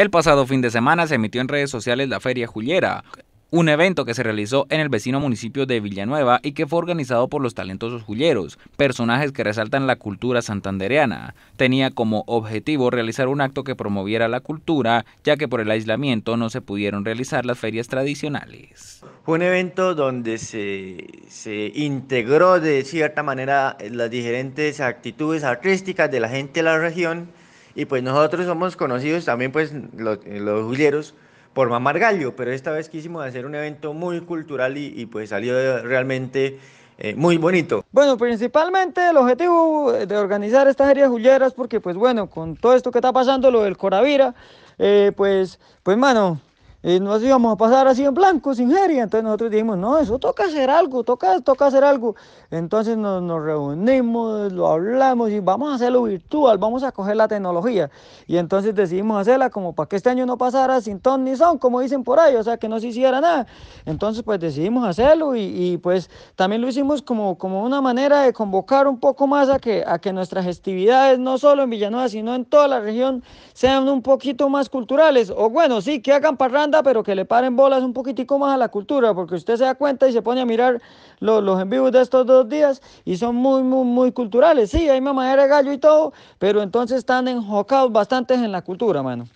El pasado fin de semana se emitió en redes sociales la Feria Jullera, un evento que se realizó en el vecino municipio de Villanueva y que fue organizado por los talentosos julleros, personajes que resaltan la cultura santandereana. Tenía como objetivo realizar un acto que promoviera la cultura, ya que por el aislamiento no se pudieron realizar las ferias tradicionales. Fue un evento donde se, se integró de cierta manera las diferentes actitudes artísticas de la gente de la región y pues nosotros somos conocidos también pues los, los julleros por mamar gallo, pero esta vez quisimos hacer un evento muy cultural y, pues salió realmente eh, muy bonito. Bueno, principalmente el objetivo de organizar estas ferias julleras, porque pues bueno, con todo esto que está pasando, lo del coravira, eh, pues, pues mano, y nos íbamos a pasar así en blanco, sin feria. Entonces nosotros dijimos, no, eso toca hacer algo, toca, toca hacer algo. Entonces nos, nos, reunimos, lo hablamos y vamos a hacerlo virtual, vamos a coger la tecnología. Y entonces decidimos hacerla como para que este año no pasara sin ton ni son, como dicen por ahí, o sea, que no se hiciera nada. Entonces pues decidimos hacerlo y, y pues también lo hicimos como, como una manera de convocar un poco más a que, a que nuestras festividades, no solo en Villanueva, sino en toda la región, sean un poquito más culturales. O bueno, sí, que hagan pero que le paren bolas un poquitico más a la cultura, porque usted se da cuenta y se pone a mirar los, los en vivos de estos dos días y son muy, muy, muy culturales. Sí, hay mamadera de gallo y todo, pero entonces están enjocados bastantes en la cultura, mano.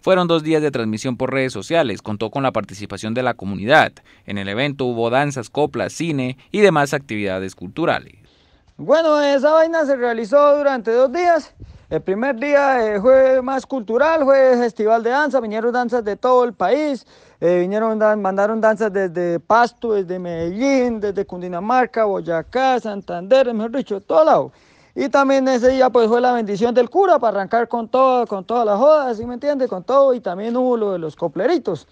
Fueron dos días de transmisión por redes sociales, contó con la participación de la comunidad. En el evento hubo danzas, coplas, cine y demás actividades culturales. Bueno, esa vaina se realizó durante dos días el primer día eh, fue más cultural, fue festival de danza, vinieron danzas de todo el país, eh, vinieron, mandaron danzas desde Pasto, desde Medellín, desde Cundinamarca, Boyacá, Santander, mejor dicho, de todo lado. Y también ese día pues fue la bendición del cura para arrancar con todo, con todas las jodas, ¿sí me entiende? Con todo y también hubo lo de los copleritos.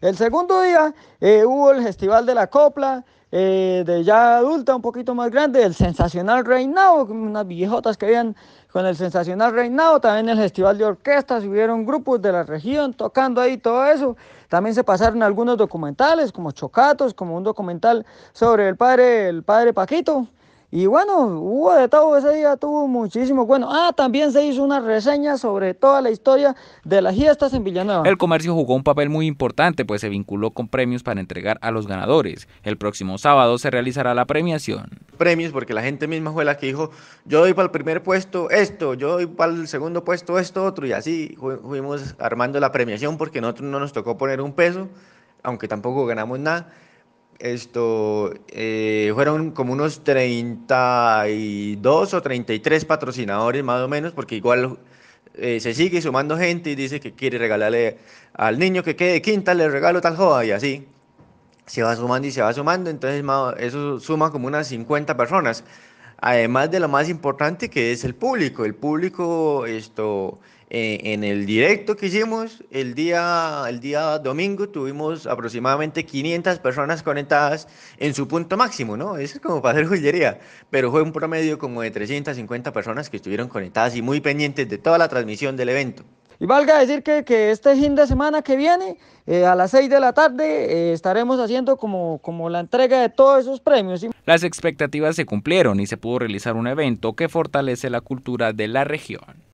El segundo día eh, hubo el festival de la copla, eh, de ya adulta, un poquito más grande, el sensacional reinado, unas viejotas que habían con el sensacional reinado, también el festival de orquestas, hubieron grupos de la región tocando ahí todo eso. También se pasaron algunos documentales como Chocatos, como un documental sobre el padre, el padre Paquito, y bueno, hubo de todo ese día, tuvo muchísimo bueno. Ah, también se hizo una reseña sobre toda la historia de las fiestas en Villanueva. El comercio jugó un papel muy importante, pues se vinculó con premios para entregar a los ganadores. El próximo sábado se realizará la premiación. Premios porque la gente misma fue la que dijo, yo doy para el primer puesto esto, yo doy para el segundo puesto esto otro, y así fuimos armando la premiación porque nosotros no nos tocó poner un peso, aunque tampoco ganamos nada esto eh, fueron como unos 32 o 33 patrocinadores más o menos, porque igual eh, se sigue sumando gente y dice que quiere regalarle al niño que quede quinta, le regalo tal joda y así. Se va sumando y se va sumando, entonces eso suma como unas 50 personas. Además de lo más importante que es el público. El público, esto eh, en el directo que hicimos el día, el día domingo tuvimos aproximadamente 500 personas conectadas en su punto máximo, ¿no? Eso es como para hacer joyería, pero fue un promedio como de 350 personas que estuvieron conectadas y muy pendientes de toda la transmisión del evento. Y valga decir que, que este fin de semana que viene, eh, a las 6 de la tarde, eh, estaremos haciendo como, como la entrega de todos esos premios. Las expectativas se cumplieron y se pudo realizar un evento que fortalece la cultura de la región.